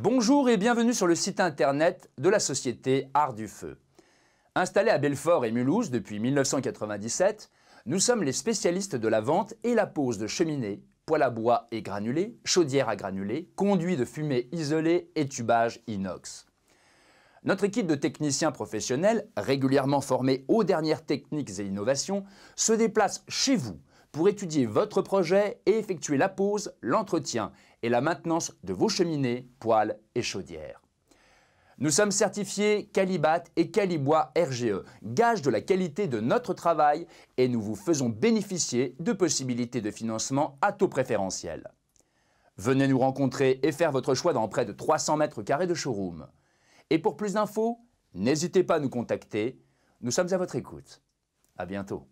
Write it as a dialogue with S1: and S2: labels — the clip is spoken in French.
S1: Bonjour et bienvenue sur le site internet de la société Art du Feu. Installés à Belfort et Mulhouse depuis 1997, nous sommes les spécialistes de la vente et la pose de cheminées, poêle à bois et granulés, chaudières à granulés, conduits de fumée isolés et tubages inox. Notre équipe de techniciens professionnels, régulièrement formés aux dernières techniques et innovations, se déplace chez vous pour étudier votre projet et effectuer la pose, l'entretien et la maintenance de vos cheminées, poêles et chaudières. Nous sommes certifiés Calibat et Calibois RGE, gage de la qualité de notre travail et nous vous faisons bénéficier de possibilités de financement à taux préférentiel. Venez nous rencontrer et faire votre choix dans près de 300 mètres carrés de showroom. Et pour plus d'infos, n'hésitez pas à nous contacter. Nous sommes à votre écoute. À bientôt.